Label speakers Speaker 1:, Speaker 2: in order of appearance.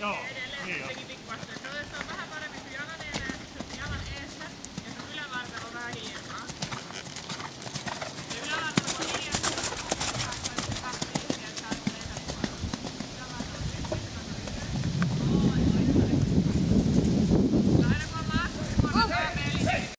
Speaker 1: No. det är.